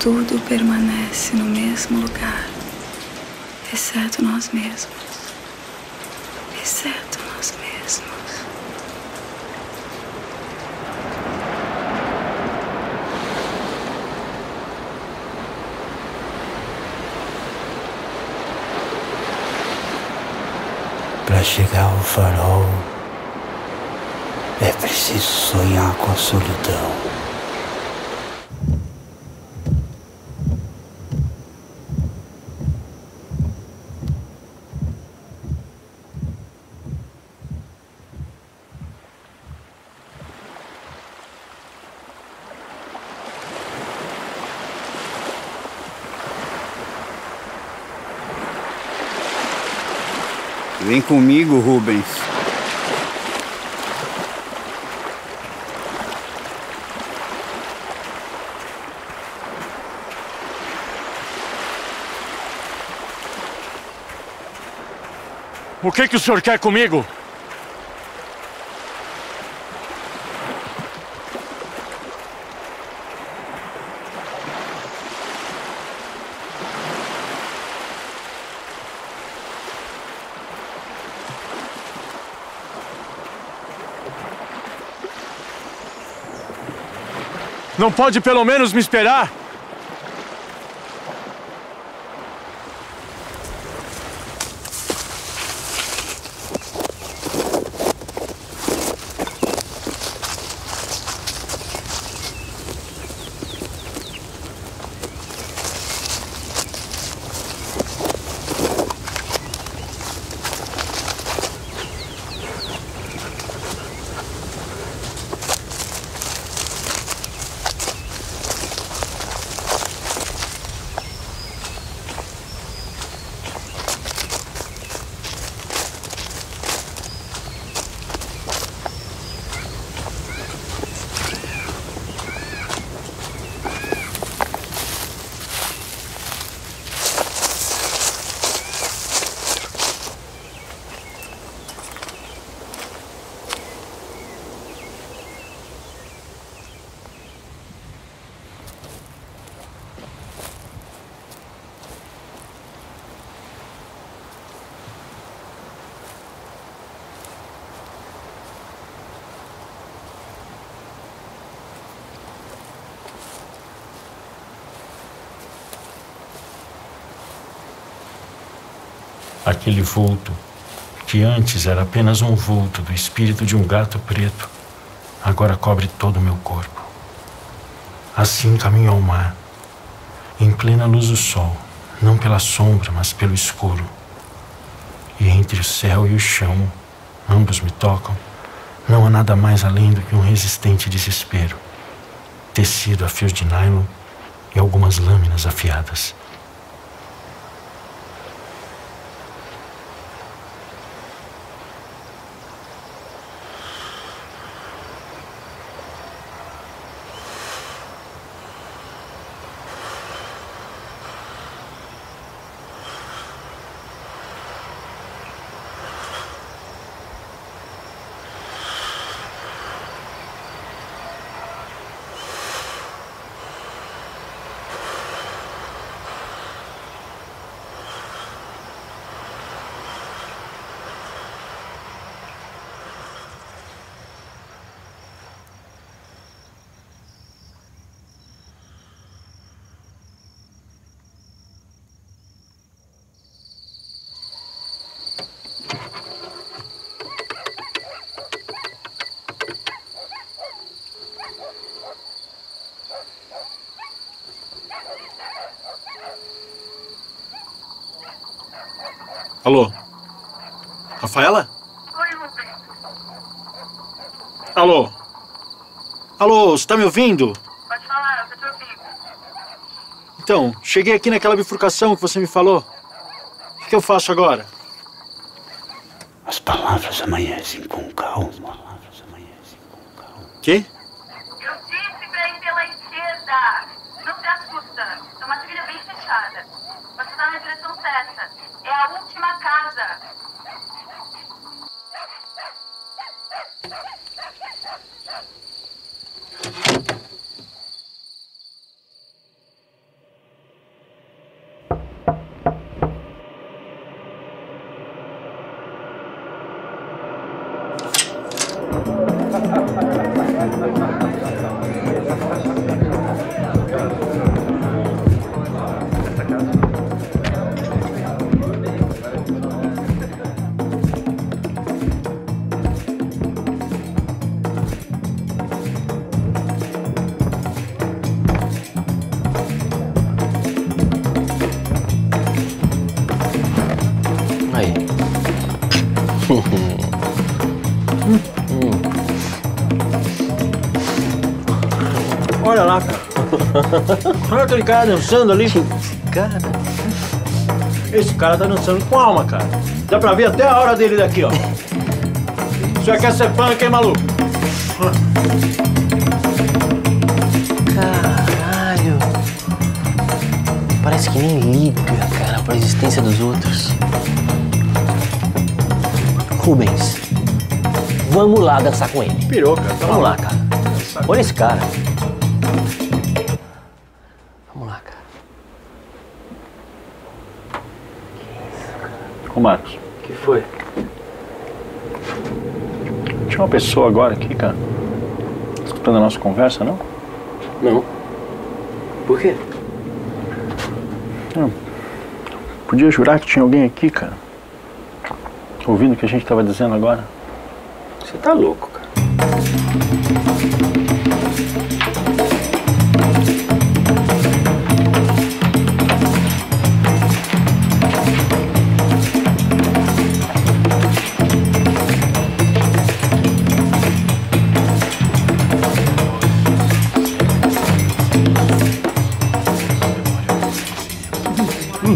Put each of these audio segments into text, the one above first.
tudo permanece no mesmo lugar, exceto nós mesmos. Exceto nós mesmos. Para chegar ao farol, é preciso sonhar com a solidão. Vem comigo, Rubens. O que, que o senhor quer comigo? Não pode pelo menos me esperar? Aquele vulto, que antes era apenas um vulto do espírito de um gato preto, agora cobre todo o meu corpo. Assim caminho ao mar, em plena luz do sol, não pela sombra, mas pelo escuro. E entre o céu e o chão, ambos me tocam, não há nada mais além do que um resistente desespero, tecido a fios de nylon e algumas lâminas afiadas. Alô? Rafaela? Oi, Rubens. Alô? Alô, você tá me ouvindo? Pode falar, eu tô te ouvindo. Então, cheguei aqui naquela bifurcação que você me falou. O que, eu faço agora? As palavras amanhecem com calma. Palavras amanhecem com calma. Quê? Eu disse pra ir pela esquerda. Não se assusta. É uma trilha bem fechada. Você tá na direção certa. É a última casa. Olha aquele cara dançando ali. Cara, Esse cara tá dançando com alma, cara. Dá pra ver até a hora dele daqui, ó. Você quer ser punk, hein, maluco? caralho. Parece que nem liga, cara, pra existência dos outros. Rubens, vamos lá dançar com ele. Pirou, cara. Tá Vamos lá, cara. Olha esse cara. Ô Marcos, O que foi? tinha uma pessoa agora aqui, cara, escutando a nossa conversa, não? Não. Por quê? Podia jurar que tinha alguém aqui, cara, ouvindo o que a gente tava dizendo agora. Você tá louco, cara.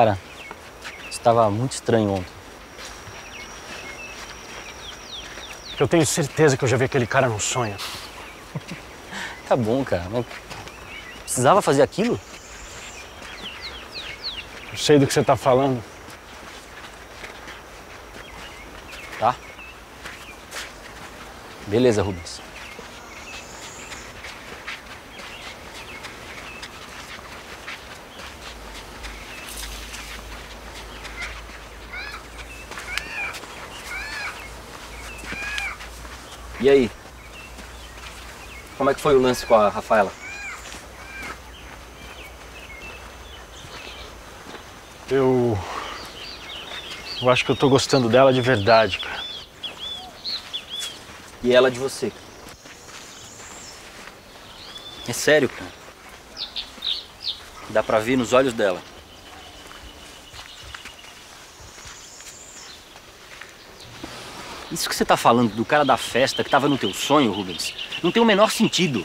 Cara, estava muito estranho ontem. Eu tenho certeza que eu já vi aquele cara num sonho. Tá bom, cara, mas precisava fazer aquilo? Eu sei do que você tá falando. Tá. Beleza, Rubens. E aí? Como é que foi o lance com a Rafaela? Eu. Eu acho que eu tô gostando dela de verdade, cara. E ela de você? É sério, cara. Dá pra ver nos olhos dela. Isso que você tá falando do cara da festa que tava no teu sonho, Rubens, não tem o menor sentido.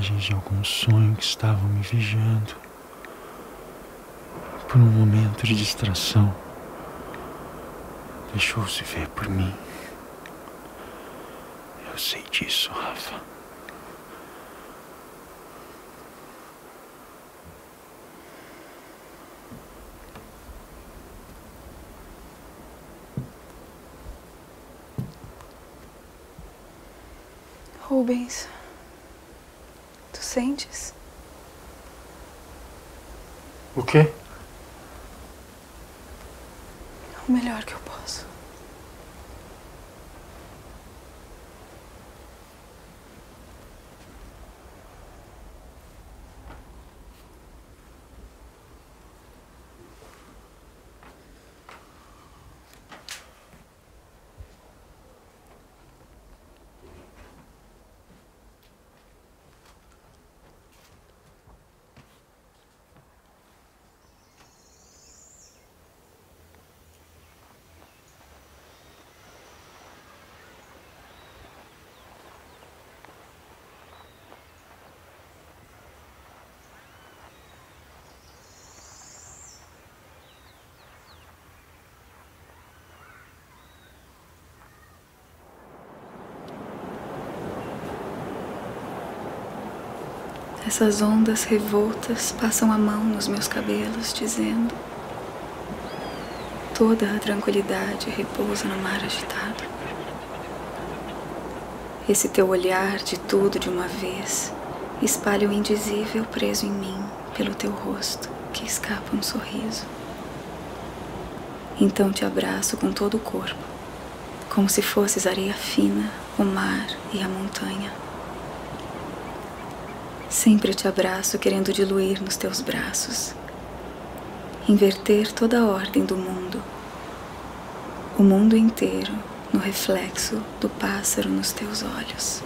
Imagens de algum sonho que estavam me vigiando. Por um momento de distração, deixou-se ver por mim. Eu sei disso, Rafa. Rubens, tu sentes? O quê? O melhor que eu posso. Essas ondas revoltas passam a mão nos meus cabelos, dizendo: Toda a tranquilidade repousa no mar agitado. Esse teu olhar de tudo de uma vez espalha o indizível preso em mim pelo teu rosto que escapa um sorriso. Então te abraço com todo o corpo, como se fosses areia fina, o mar e a montanha. Sempre te abraço querendo diluir nos teus braços, inverter toda a ordem do mundo, o mundo inteiro no reflexo do pássaro nos teus olhos.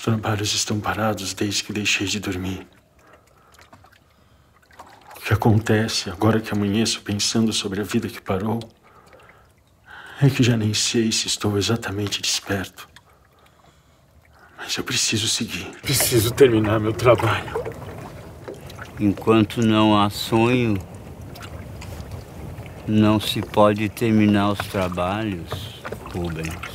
Os trabalhos estão parados desde que deixei de dormir. O que acontece agora que amanheço pensando sobre a vida que parou é que já nem sei se estou exatamente desperto. Mas eu preciso seguir. Preciso terminar meu trabalho. Enquanto não há sonho, não se pode terminar os trabalhos, Rubens.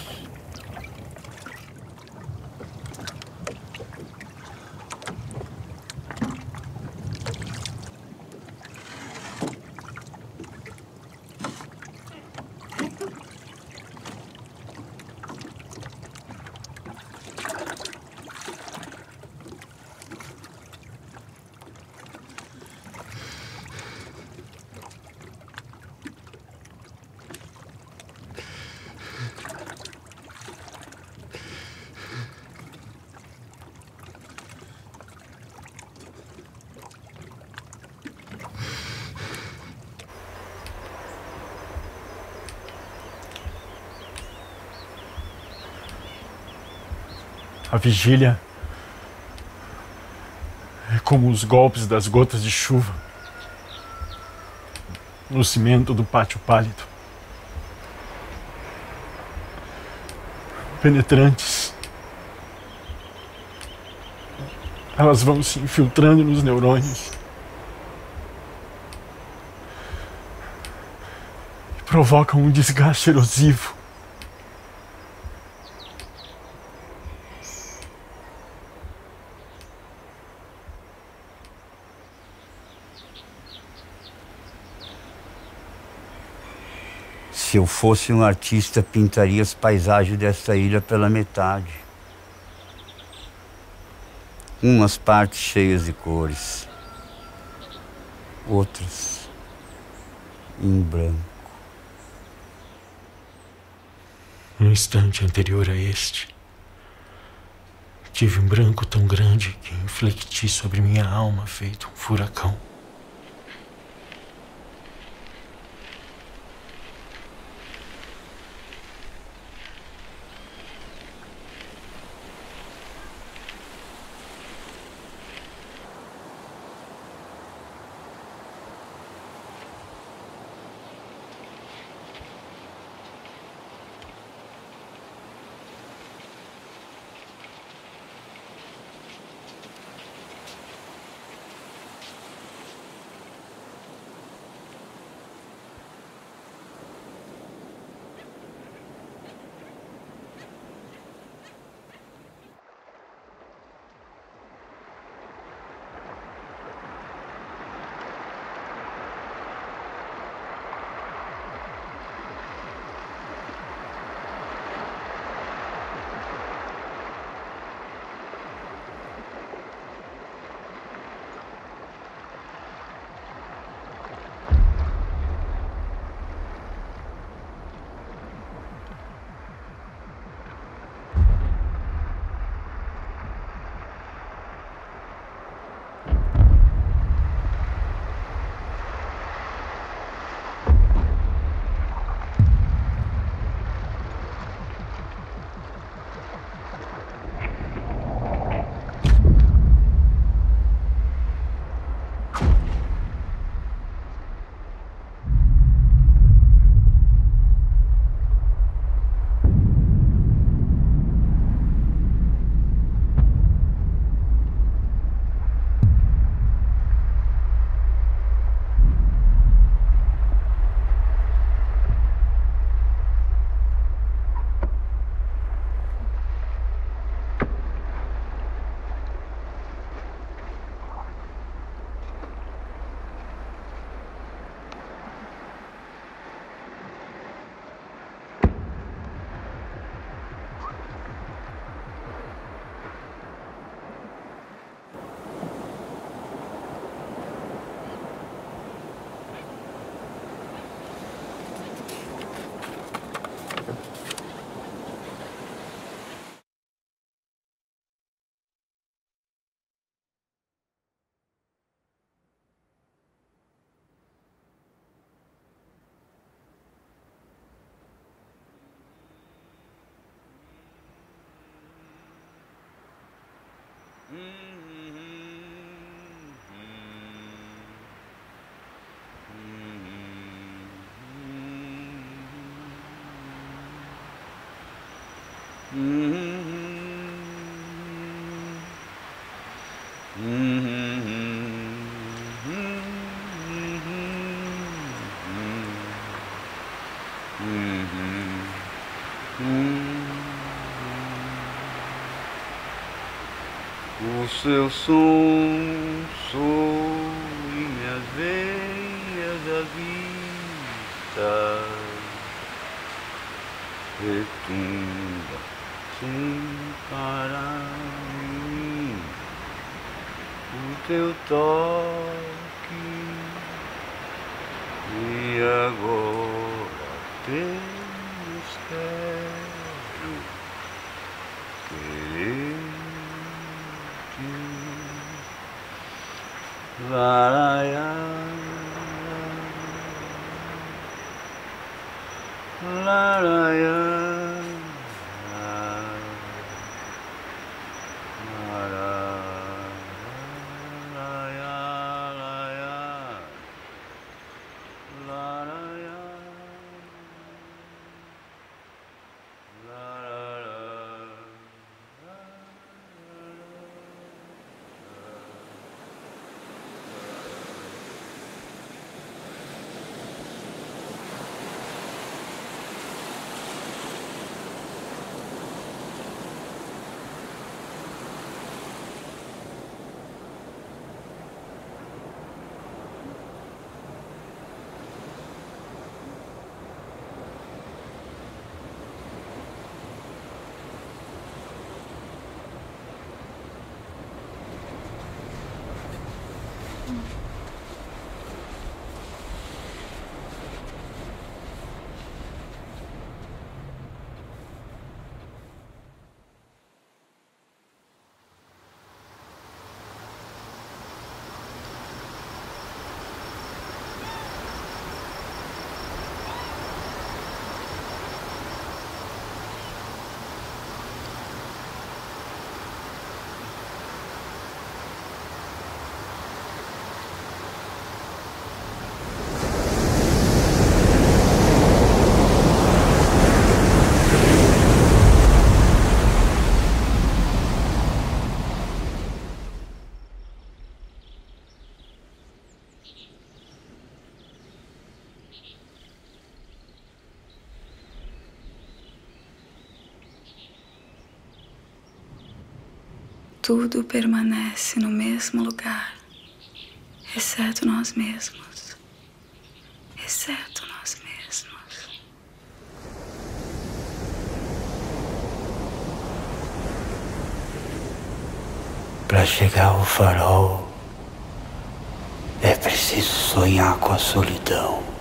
A vigília é como os golpes das gotas de chuva no cimento do pátio pálido. Penetrantes. Elas vão se infiltrando nos neurônios. E provocam um desgaste erosivo. Se eu fosse um artista, pintaria as paisagens desta ilha pela metade. Umas partes cheias de cores, outras em branco. Um instante anterior a este, tive um branco tão grande que inflecti sobre minha alma feito um furacão. O seu som soa em minhas veias da vista retumba sem parar em mim o teu toque. E agora Varaya Laraya Tudo permanece no mesmo lugar, exceto nós mesmos. Exceto nós mesmos. Para chegar ao farol, é preciso sonhar com a solidão.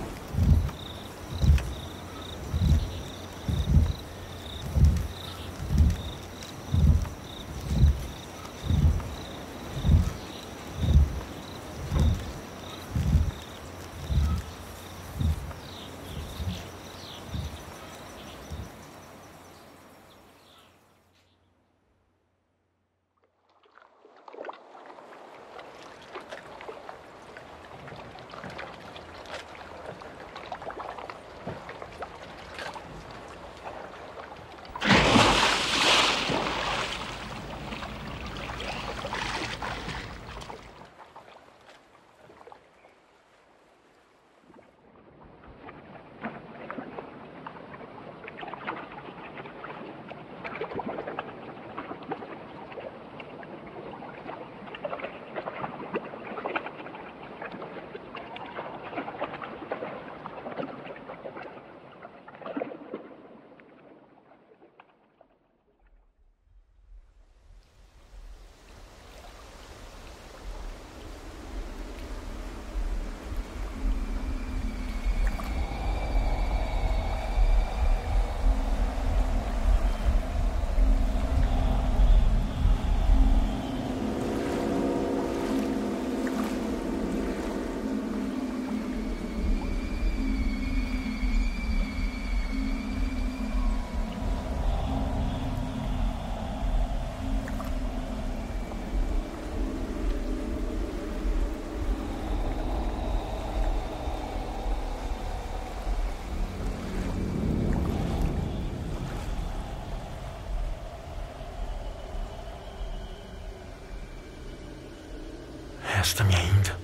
Resta-me ainda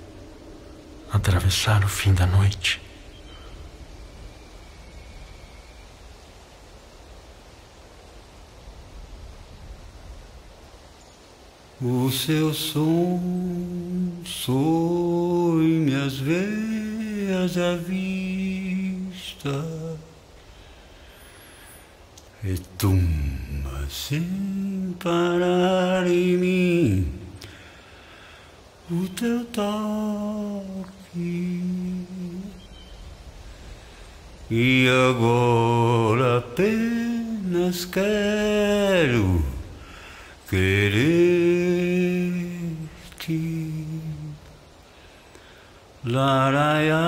atravessar o fim da noite. O seu som soe minhas veias à vista e tumba sem parar em mim o teu toque. E agora apenas quero querer-te. Laraiá,